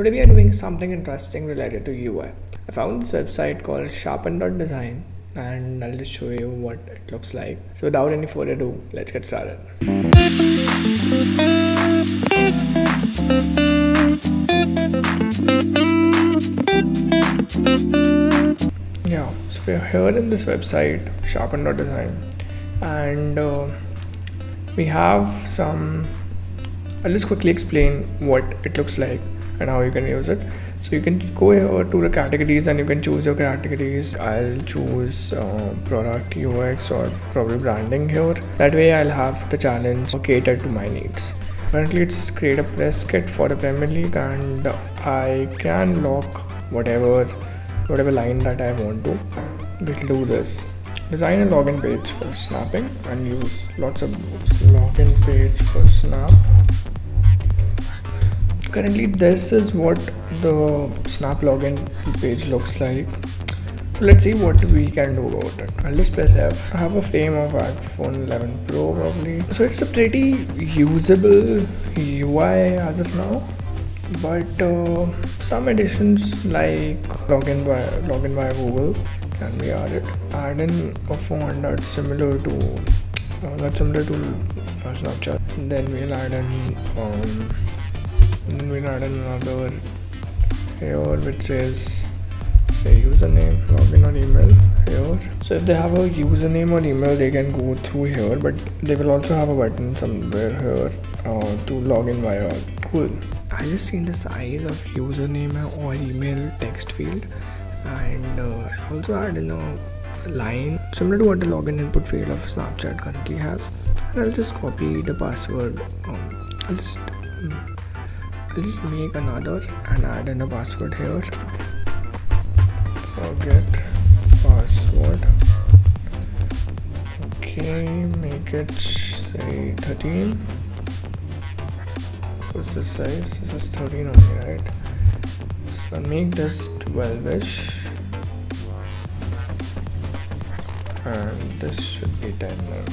Today we are doing something interesting related to UI. I found this website called sharpen.design and I'll just show you what it looks like. So without any further ado, let's get started. Yeah, so we're here in this website, sharpen.design and uh, we have some I'll just quickly explain what it looks like and how you can use it. So you can go here to the categories and you can choose your categories. I'll choose uh, product ux or probably branding here. That way i'll have the challenge catered to my needs. Currently it's create a press kit for the premier league and i can lock whatever whatever line that i want to. We'll do this. Design a login page for snapping and use lots of login page for snap currently this is what the snap login page looks like. So let's see what we can do about it. I'll just press f. I have a frame of iphone 11 pro probably. So it's a pretty usable ui as of now. But uh, some additions like login by login via google can be added. Add in a font that's similar to uh, that's similar to uh, snapchat. Then we'll add in um, and we'll add another here which says say username login or email here so if they have a username or email they can go through here but they will also have a button somewhere here uh, to log in via cool i just seen the size of username or email text field and uh, also add in a line similar to what the login input field of snapchat currently has. And i'll just copy the password um, i'll just um, I'll just make another and add in a password here. Forget password. Okay make it say 13 what's the size? This is 13 only right? So make this 12ish and this should be 10 now.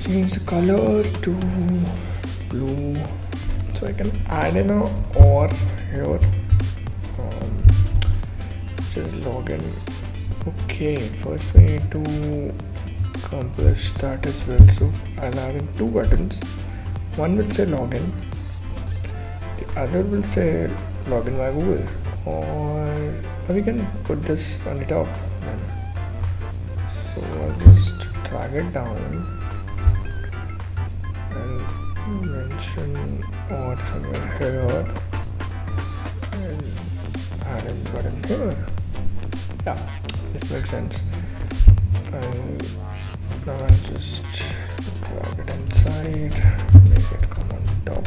Change the color to blue. So I can add in a or here. Um, just login okay first we need to accomplish that as well. So I'll add in two buttons. One will say login. The other will say login by Google. Or we can put this on the top then. So I'll just drag it down mention or somewhere here and add a button here yeah this makes sense. And now I'll just drag it inside make it come on top.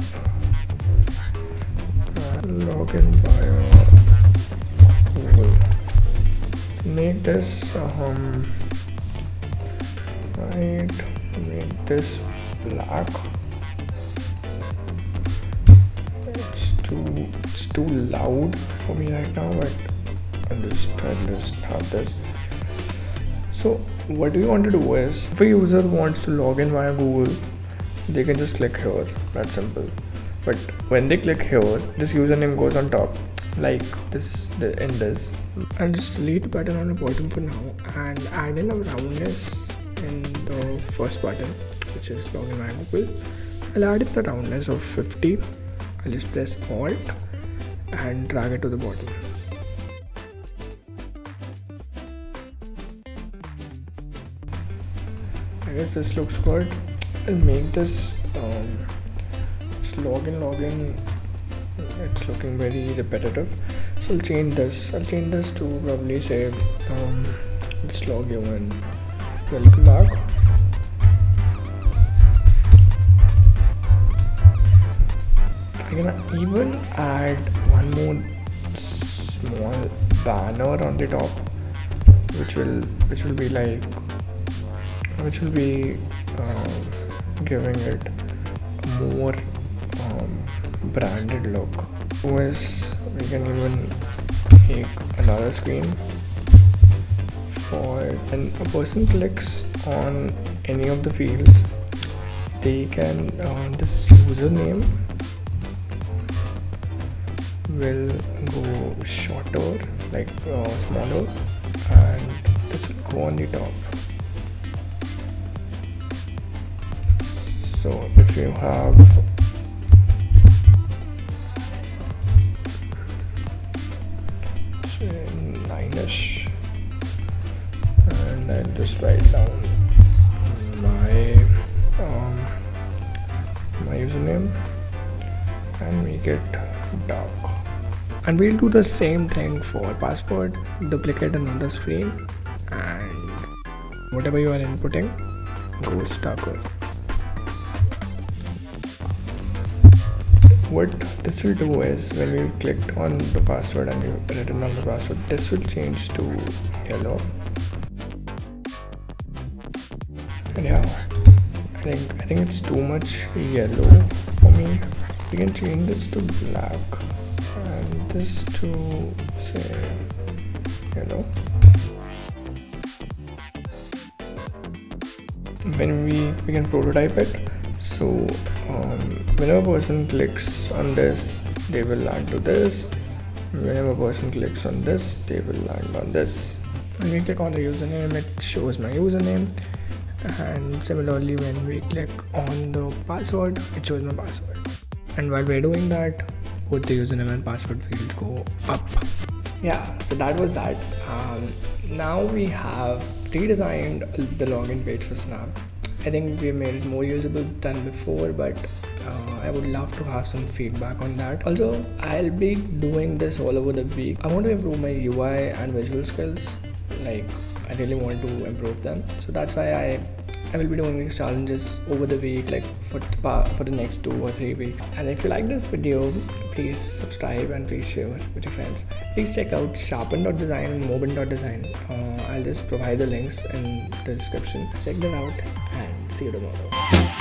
And login via Google. Make this um right. Make this black it's too loud for me right now but try to just have this. So what we want to do is if a user wants to log in via Google they can just click here. That's simple. But when they click here this username goes on top like this the in this. I'll just delete button on the bottom for now and add in a roundness in the first button which is login via Google. I'll add in the roundness of 50 I'll just press alt and drag it to the bottom. I guess this looks good. I'll make this um, it's login login. It's looking very repetitive. So I'll change this. I'll change this to probably say um, let's log you in. Welcome back. I'm gonna even add one more small banner on the top which will which will be like which will be uh, giving it more um, branded look. OS we can even make another screen for when a person clicks on any of the fields they can uh, this username will go shorter like uh, smaller and this will go on the top. So if you have say nine-ish and I'll just write down my um, my username and make it dark and we'll do the same thing for password duplicate another screen and whatever you are inputting goes darker what this will do is when we clicked on the password and we written down the password this will change to yellow. And yeah I think I think it's too much yellow for me. We can change this to black and this to say yellow when we we can prototype it. So um, whenever a person clicks on this they will land to this. Whenever a person clicks on this they will land on this. When we click on the username it shows my username. And similarly when we click on the password it shows my password. And while we're doing that both the username and password fields go up. Yeah so that was that. Um, now we have redesigned the login page for snap. I think we made it more usable than before but uh, i would love to have some feedback on that. Also i'll be doing this all over the week. I want to improve my ui and visual skills. Like I really want to improve them. So that's why I I will be doing these challenges over the week, like for for the next two or three weeks. And if you like this video, please subscribe and please share with your friends. Please check out sharpen.design and mobbin.design. Uh, I'll just provide the links in the description. Check them out and see you tomorrow.